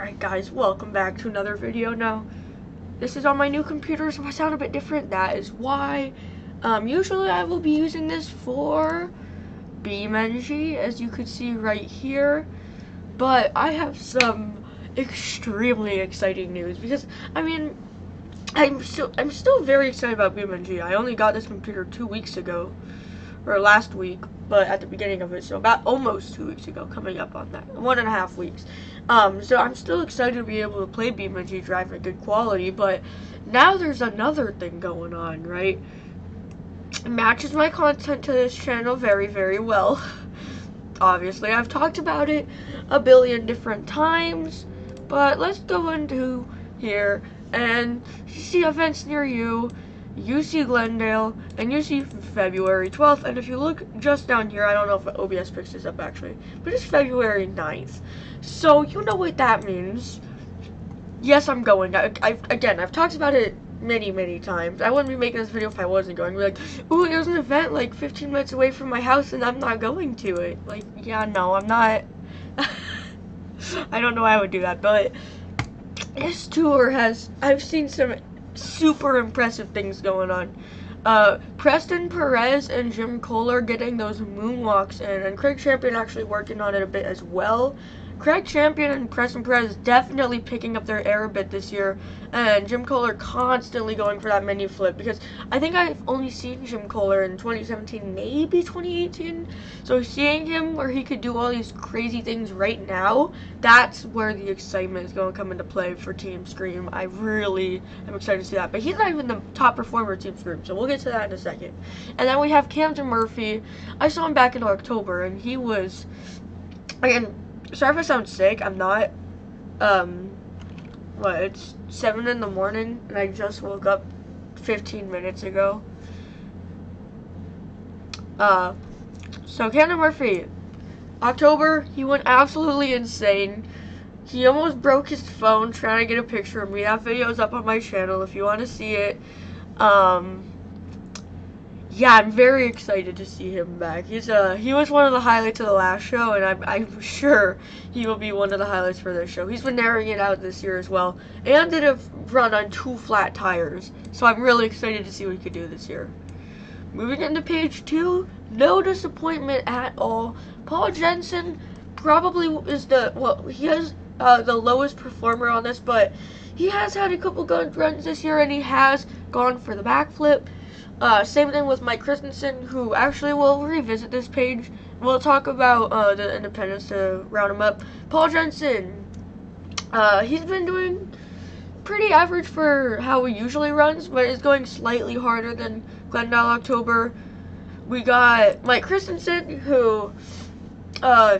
Alright guys, welcome back to another video. Now, this is on my new computer, so I sound a bit different. That is why. Um, usually I will be using this for BeamNG, as you could see right here. But I have some extremely exciting news because, I mean, I'm still, I'm still very excited about BeamNG. I only got this computer two weeks ago, or last week, but at the beginning of it, so about almost two weeks ago, coming up on that, one and a half weeks. Um, so I'm still excited to be able to play BeamNG Drive in good quality, but now there's another thing going on, right? It matches my content to this channel very, very well. Obviously, I've talked about it a billion different times, but let's go into here and see events near you UC Glendale, and UC February 12th. And if you look just down here, I don't know if OBS picks this up actually, but it's February 9th. So you know what that means. Yes, I'm going. I, I, again, I've talked about it many, many times. I wouldn't be making this video if I wasn't going. Be like, ooh, there's an event like 15 minutes away from my house and I'm not going to it. Like, yeah, no, I'm not. I don't know why I would do that, but this tour has, I've seen some super impressive things going on. Uh, Preston Perez and Jim Koehler getting those moonwalks in, and Craig Champion actually working on it a bit as well. Craig Champion and Preston Perez definitely picking up their air a bit this year, and Jim Koehler constantly going for that mini flip because I think I've only seen Jim Koehler in 2017, maybe 2018. So seeing him where he could do all these crazy things right now, that's where the excitement is going to come into play for Team Scream. I really am excited to see that. But he's not even the top performer of Team Scream, so we'll get to that in a second. And then we have Camden Murphy. I saw him back in October, and he was, again sorry if I sound sick. I'm not. Um, what? It's seven in the morning, and I just woke up 15 minutes ago. Uh, so Camden Murphy, October, he went absolutely insane. He almost broke his phone trying to get a picture of me. That video is up on my channel if you want to see it. Um, yeah, I'm very excited to see him back. He's uh he was one of the highlights of the last show, and I'm I'm sure he will be one of the highlights for this show. He's been narrowing it out this year as well, and did a run on two flat tires. So I'm really excited to see what he could do this year. Moving into page two, no disappointment at all. Paul Jensen probably is the well he has uh, the lowest performer on this, but he has had a couple good runs this year, and he has gone for the backflip. Uh, same thing with Mike Christensen, who actually will revisit this page. We'll talk about uh, the independents to round him up. Paul Jensen, uh, he's been doing pretty average for how he usually runs, but is going slightly harder than Glendale October. We got Mike Christensen, who uh,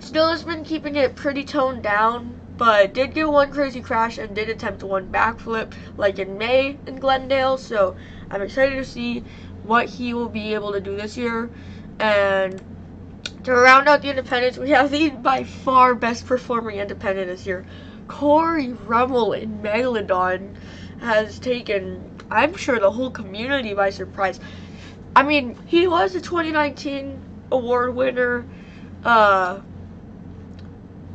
still has been keeping it pretty toned down, but did get one crazy crash and did attempt one backflip, like in May in Glendale, so I'm excited to see what he will be able to do this year. And to round out the independents, we have the by far best performing independent this year. Corey Rummell in Megalodon has taken, I'm sure, the whole community by surprise. I mean, he was a 2019 award winner. Uh,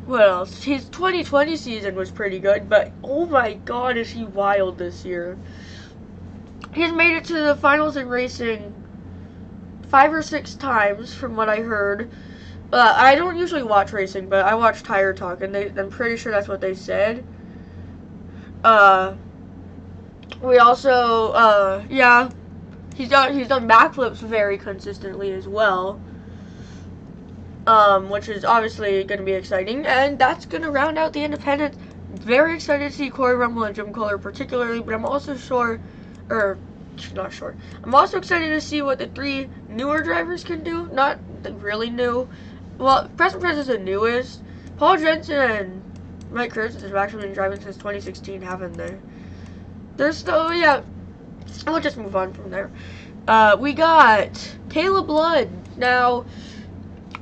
what else? His 2020 season was pretty good, but oh my god, is he wild this year. He's made it to the finals in racing five or six times, from what I heard. Uh, I don't usually watch racing, but I watch Tire Talk, and they, I'm pretty sure that's what they said. Uh, we also, uh, yeah, he's done he's done backflips very consistently as well. Um, which is obviously going to be exciting, and that's going to round out the independent. Very excited to see Corey Rummell and Jim Koehler particularly, but I'm also sure or not sure. I'm also excited to see what the three newer drivers can do. Not really new. Well, Preston Perez is the newest. Paul Jensen and Mike Curtis have actually been driving since 2016, haven't they? There's still, yeah. We'll just move on from there. Uh, we got Kayla Blood. Now,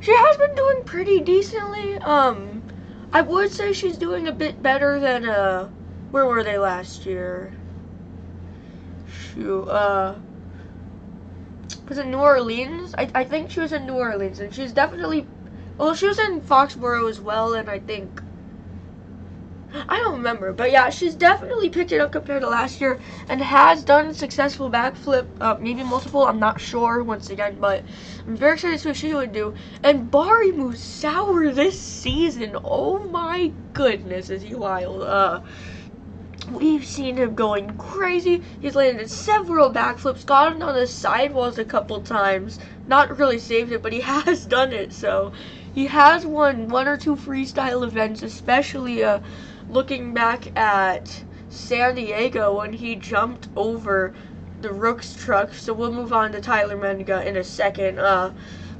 she has been doing pretty decently. Um, I would say she's doing a bit better than, uh, where were they last year? shoot, uh, was it New Orleans? I, I think she was in New Orleans, and she's definitely, well, she was in Foxborough as well, and I think, I don't remember, but yeah, she's definitely picked it up compared to last year and has done successful backflip, uh, maybe multiple. I'm not sure once again, but I'm very excited to see what she would do. And Bari Musawwir this season, oh my goodness, is he wild? Uh, We've seen him going crazy. He's landed several backflips, gotten on the sidewalls a couple times. Not really saved it, but he has done it. So he has won one or two freestyle events, especially uh, looking back at San Diego when he jumped over the Rook's truck. So we'll move on to Tyler Menninga in a second. Uh,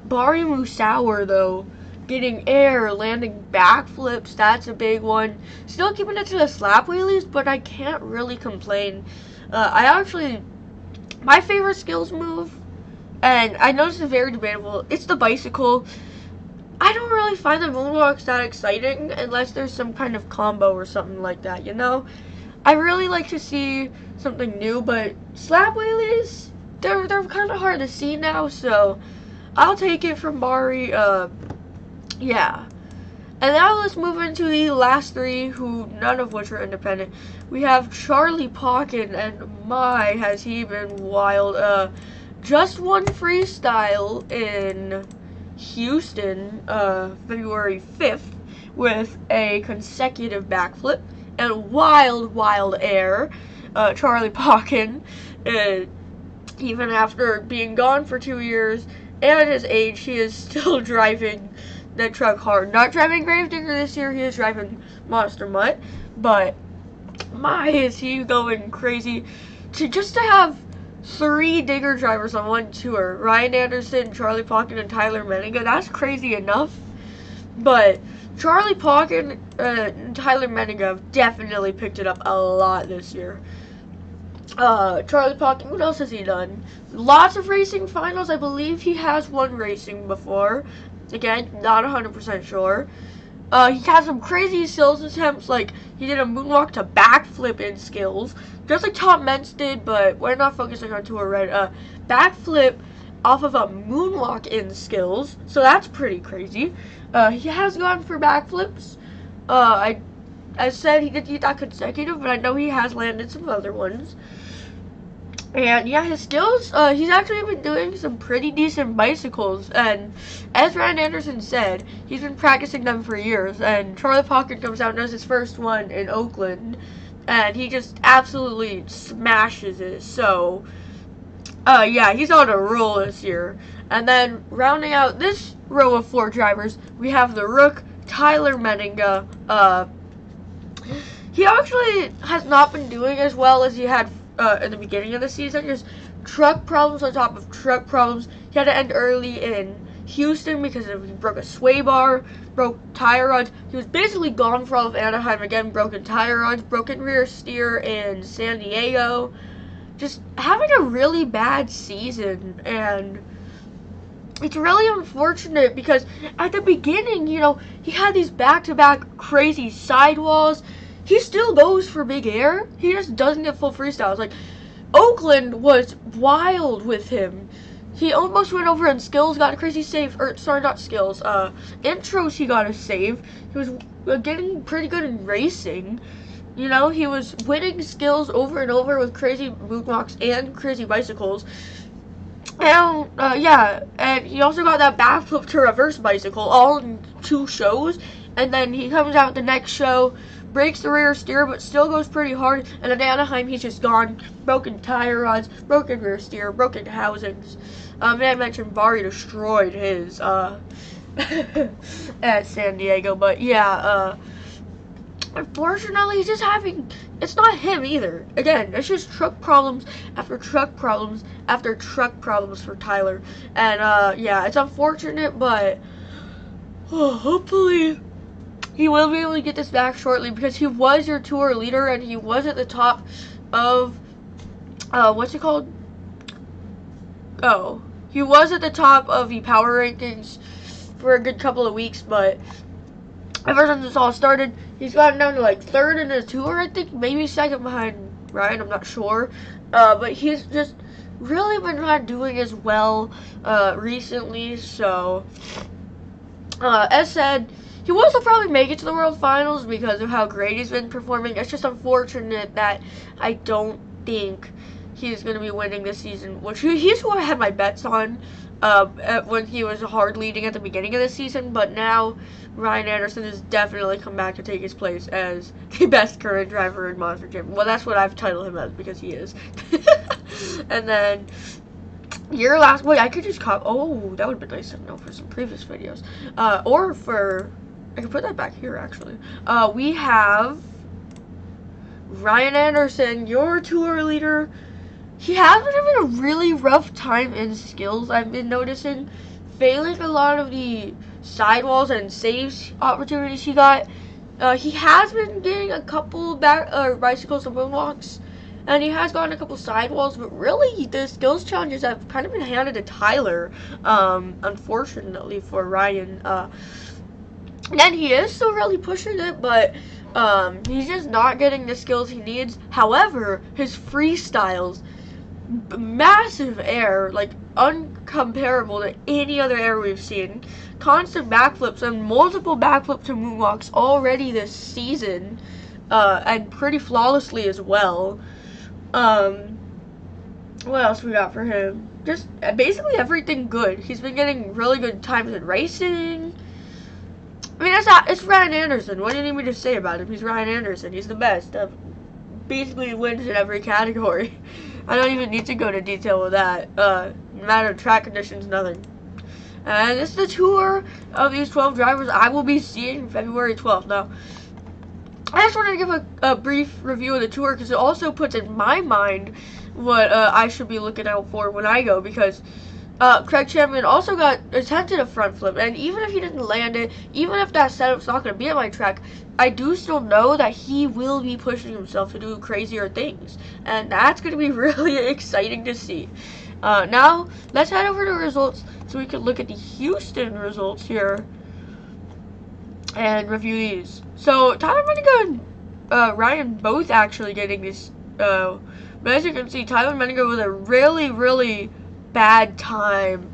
Bari Musawwir, though, getting air, landing backflips, that's a big one. Still keeping it to the slap wheelies, but I can't really complain. Uh, I actually, my favorite skills move, and I know this is very debatable, it's the bicycle. I don't really find the moonwalks that exciting unless there's some kind of combo or something like that, you know? I really like to see something new, but slap wheelies, they're, they're kind of hard to see now, so I'll take it from Bari. Uh, yeah. And now let's move into the last three, who none of which are independent. We have Charlie Pauken, and my, has he been wild. Uh, just one freestyle in Houston, uh, February 5th, with a consecutive backflip and wild, wild air. Uh, Charlie Pauken, uh, even after being gone for two years, and his age, he is still driving that truck hard. Not driving Gravedigger this year, he is driving Monster Mutt, but my is he going crazy to just to have three digger drivers on one tour. Ryan Anderson, Charlie Pauken, and Tyler Menninga. That's crazy enough. But Charlie Pauken uh, and Tyler Menninga have definitely picked it up a lot this year. Uh, Charlie Pauken, what else has he done? Lots of racing finals. I believe he has won racing before. Again, not 100% sure. Uh, he has some crazy skills attempts, like he did a moonwalk to backflip in skills, just like Tom Meents did, but we're not focusing on tour right. Uh, backflip off of a moonwalk in skills, so that's pretty crazy. Uh, he has gone for backflips. Uh, I, I said he did that consecutive, but I know he has landed some other ones. And yeah, his skills, uh, he's actually been doing some pretty decent bicycles. And as Ryan Anderson said, he's been practicing them for years. And Charlie Pauken comes out and does his first one in Oakland. And he just absolutely smashes it. So, uh, yeah, he's on a roll this year. And then rounding out this row of four drivers, we have the Rook, Tyler Menninga. Uh, he actually has not been doing as well as he had uh, in the beginning of the season. Just truck problems on top of truck problems. He had to end early in Houston because he broke a sway bar, broke tire rods. He was basically gone for all of Anaheim again. Broken tire rods, broken rear steer in San Diego. Just having a really bad season and it's really unfortunate because at the beginning, you know, he had these back-to-back crazy sidewalls he still goes for big air. He just doesn't get full freestyles. Like Oakland was wild with him. He almost went over in skills, got a crazy save. Or sorry, not skills. Uh, intros he got a save. He was getting pretty good in racing. You know, he was winning skills over and over with crazy moonwalks and crazy bicycles. And, uh, yeah, and he also got that backflip to reverse bicycle all in two shows. And then he comes out the next show breaks the rear steer, but still goes pretty hard. And at Anaheim, he's just gone. Broken tire rods, broken rear steer, broken housings. Um, and I mentioned Bari destroyed his uh, at San Diego, but yeah. Uh, unfortunately, he's just having. It's not him either. Again, it's just truck problems after truck problems after truck problems for Tyler. And uh, yeah, it's unfortunate, but oh, hopefully he will be able to get this back shortly because he was your tour leader and he was at the top of uh, what's it called? Oh, he was at the top of the power rankings for a good couple of weeks, but ever since this all started, he's gotten down to like third in the tour, I think, maybe second behind Ryan, I'm not sure. Uh, but he's just really been not doing as well uh, recently, so uh, as said, he will still probably make it to the World Finals because of how great he's been performing. It's just unfortunate that I don't think he's going to be winning this season, which he, he's who I had my bets on uh, when he was hard leading at the beginning of the season, but now Ryan Anderson has definitely come back to take his place as the best current driver in Monster Jam. Well, that's what I've titled him as because he is. and then your last wait, I could just cop. Oh, that would be nice to know for some previous videos, uh, or for I can put that back here actually. Uh, we have Ryan Anderson, your tour leader he has been having a really rough time in skills, I've been noticing. Failing a lot of the sidewalls and saves opportunities he got. Uh, he has been getting a couple back uh, bicycles and moonwalks, and he has gotten a couple sidewalls, but really the skills challenges have kind of been handed to Tyler, um, unfortunately for Ryan. Uh, and he is still really pushing it, but um, he's just not getting the skills he needs. However, his freestyles massive air, like uncomparable to any other air we've seen. Constant backflips and multiple backflips and moonwalks already this season, uh, and pretty flawlessly as well. Um, what else we got for him? Just uh, basically everything good. He's been getting really good times in racing. I mean, it's not, it's Ryan Anderson. What do you need me to say about him? He's Ryan Anderson. He's the best. Uh, basically wins in every category. I don't even need to go into detail with that. Uh, matter of track conditions, nothing. And this is the tour of these 12 drivers I will be seeing February 12th. Now, I just wanted to give a, a brief review of the tour because it also puts in my mind what uh, I should be looking out for when I go because uh, Craig Chapman also got attempted a front flip, and even if he didn't land it, even if that setup's not going to be at my track, I do still know that he will be pushing himself to do crazier things, and that's going to be really exciting to see. Uh, now, let's head over to results so we can look at the Houston results here and review these. So, Tyler Menninga and uh, Ryan both actually getting this, uh, but as you can see, Tyler Menninga with a really, really bad time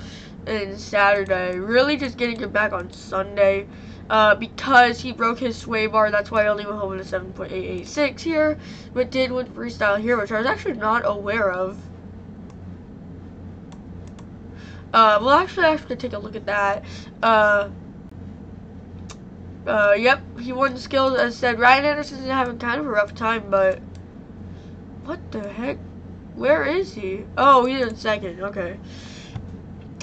in Saturday. Really just getting him back on Sunday. Uh, because he broke his sway bar, that's why I only went home with a 7.886 here, but did win freestyle here, which I was actually not aware of. Uh, well, actually, I have to take a look at that. Uh, uh, yep, he won skills. As said, Ryan Anderson's having kind of a rough time, but what the heck? Where is he? Oh, he's in second. Okay.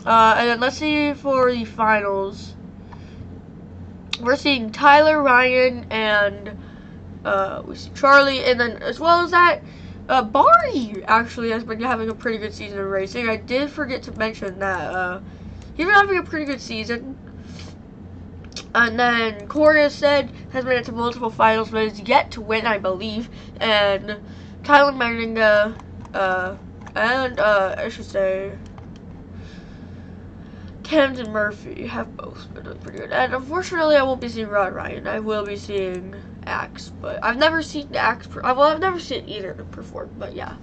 Uh, and then let's see for the finals. We're seeing Tyler, Ryan, and uh, we see Charlie, and then as well as that, uh, Barney actually has been having a pretty good season of racing. I did forget to mention that. Uh, he's been having a pretty good season. And then Corey said has been into multiple finals, but is yet to win, I believe. And Tyler Menninga uh, and, uh, I should say, Camden Murphy have both been pretty good. And unfortunately, I won't be seeing Rod Ryan. I will be seeing Axe, but I've never seen Axe. Well, I've never seen either perform, but yeah.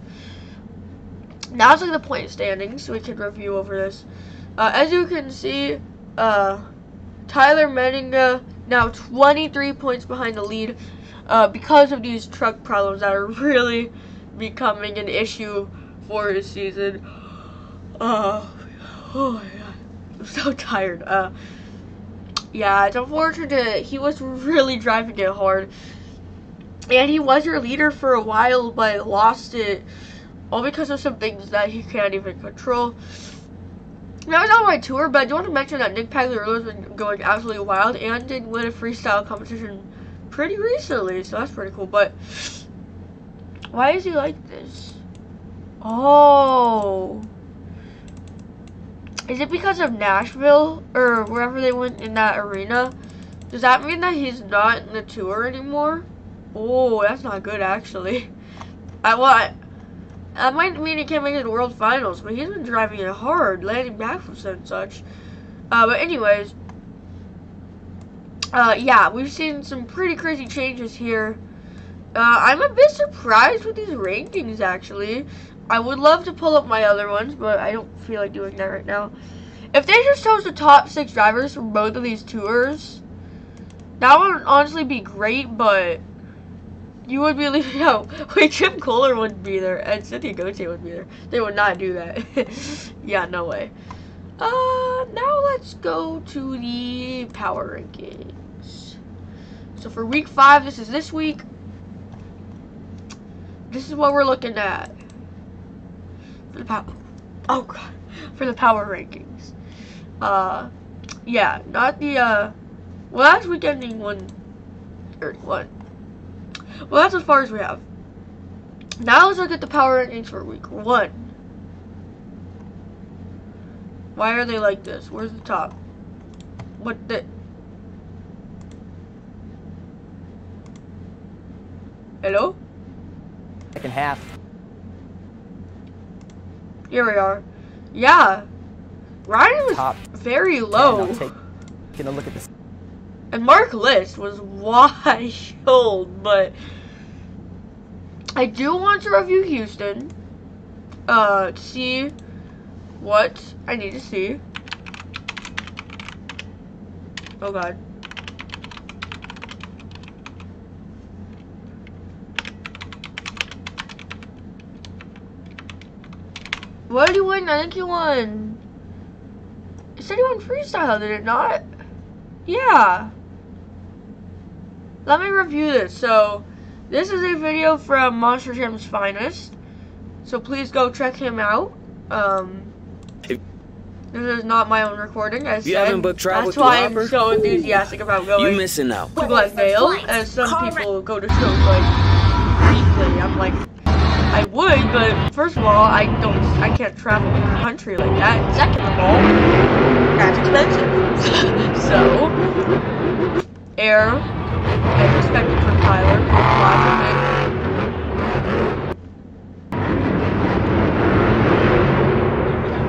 Now it's like the point standings, so we can review over this. Uh, as you can see, uh, Tyler Menninga now 23 points behind the lead uh, because of these truck problems that are really becoming an issue for his season. Uh, oh my god. I'm so tired. Uh, yeah, it's unfortunate. He was really driving it hard. And he was your leader for a while, but lost it all because of some things that he can't even control. That was on my tour, but I do want to mention that Nick Pagliarulo has been going absolutely wild and did win a freestyle competition pretty recently, so that's pretty cool. But why is he like this? Oh. Is it because of Nashville or wherever they went in that arena? Does that mean that he's not in the tour anymore? Oh, that's not good actually. I I, that might mean he can't make it to the World Finals, but he's been driving it hard, landing backflips and such. Uh, but anyways, uh, yeah, we've seen some pretty crazy changes here. Uh, I'm a bit surprised with these rankings, actually. I would love to pull up my other ones, but I don't feel like doing that right now. If they just chose the top six drivers from both of these tours, That would honestly be great, but you would be leaving out. Wait, Jim Koehler wouldn't be there, and Cynthia Gauthier would be there. They would not do that. yeah, no way. Uh, now let's go to the power rankings. So for week five, this is this week. This is what we're looking at for the power. Oh god, for the power rankings. Uh, yeah, not the uh. Well, that's week ending one thirty-one. Well, that's as far as we have. Now let's look at the power rankings for week one. Why are they like this? Where's the top? What the? Hello? Second half. Here we are. Yeah. Ryan was Top. very low. And take a look at this. And Mark List was wild, but I do want to review Houston. Uh, to see what I need to see. Oh god. What did he win? I think he won. It said he won freestyle, did it not? Yeah. Let me review this. So, this is a video from Monster Jam's Finest. So please go check him out. Um, If- this is not my own recording, as You said. haven't booked travel That's why I'm Hopper? so enthusiastic about going. You going missing out. to Glendale, as some people go to shows like weekly. I'm like, I would, but first of all, I don't, I can't travel in the country like that. Second of all, that's expensive. so, air, as expected from Tyler, lots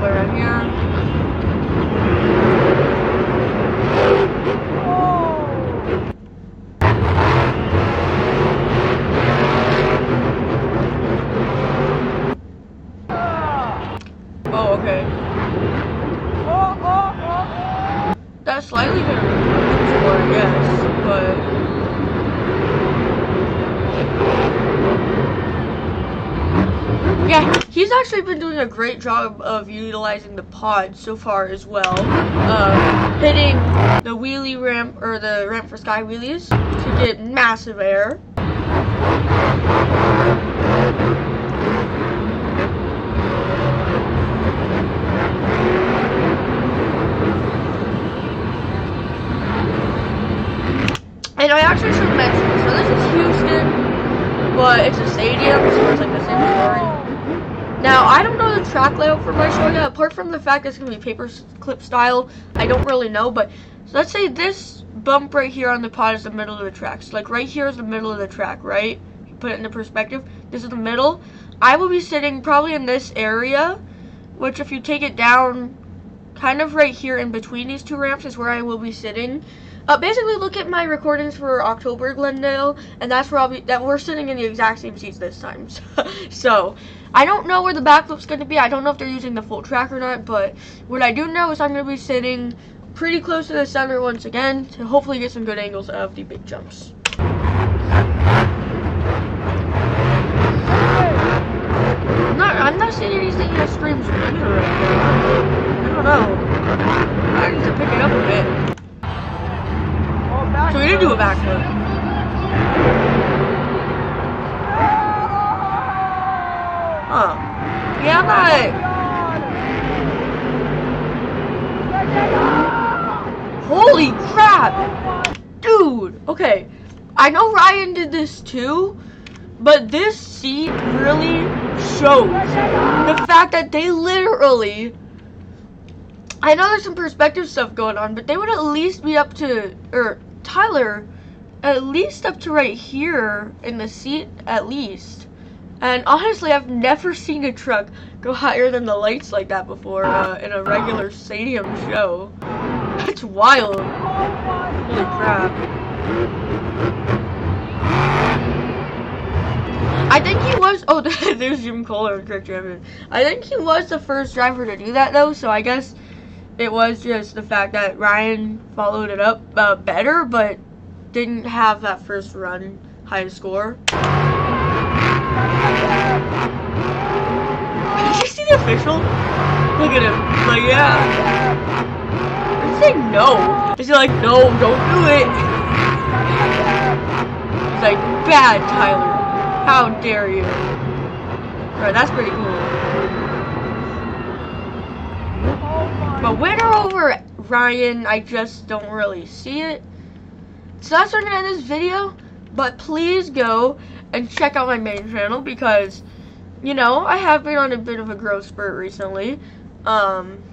Where I'm here. Oh, okay. That's slightly better I guess, but. Yeah, he's actually been doing a great job of utilizing the pod so far as well. Uh, hitting the wheelie ramp, or the ramp for sky wheelies to get massive air. And I actually should mention, so this is Houston, but it's a stadium, so it's like the same story. Now, I don't know the track layout for my show yet, apart from the fact it's going to be paper clip style, I don't really know, but so let's say this bump right here on the pod is the middle of the track. So like right here is the middle of the track, right? Put it into perspective. This is the middle. I will be sitting probably in this area, which if you take it down kind of right here in between these two ramps is where I will be sitting. Uh, basically, look at my recordings for October Glendale, and that's be. That we're sitting in the exact same seats this time. so, I don't know where the backflip's going to be. I don't know if they're using the full track or not. But what I do know is I'm going to be sitting pretty close to the center once again to hopefully get some good angles of the big jumps. I'm not. Screams winner right now. I don't know. I need to pick it up a bit. So we didn't do a backflip. Huh. Yeah, but... Holy crap! Dude! Okay. I know Ryan did this too, but this seat really shows the fact that they literally... I know there's some perspective stuff going on, but they would at least be up to, or Tyler, at least up to right here in the seat, at least. And honestly, I've never seen a truck go higher than the lights like that before uh, in a regular stadium show. That's wild. Holy crap. I think he was. Oh, there's Jim Koehler, correct driver. I think he was the first driver to do that though. So I guess it was just the fact that Ryan followed it up uh, better. But didn't have that first run high score. Did you see the official? Look at him. Like, yeah. He's saying no. Is he like, no, don't do it? He's like, bad, Tyler. How dare you? Alright, that's pretty cool. But winner over Ryan, I just don't really see it. So that's where I'm going to end this video. But please go and check out my main channel because, you know, I have been on a bit of a growth spurt recently. Um,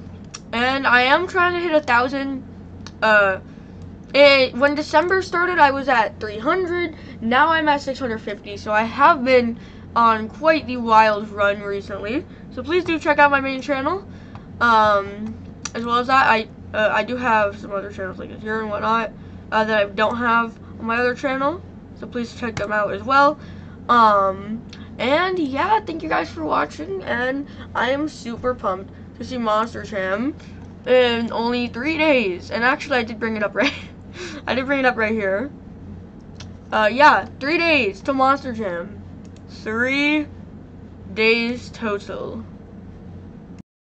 and I am trying to hit a thousand. Uh, it, when December started, I was at 300. Now I'm at 650. So I have been on quite the wild run recently. So please do check out my main channel. Um, as well as that, I uh, I do have some other channels like here and whatnot uh, that I don't have on my other channel. So please check them out as well. Um, and yeah, thank you guys for watching. And I am super pumped to see Monster Jam in only three days. And actually, I did bring it up right. I did bring it up right here. Uh, yeah, three days to Monster Jam. Three days total.